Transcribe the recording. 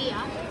可以啊。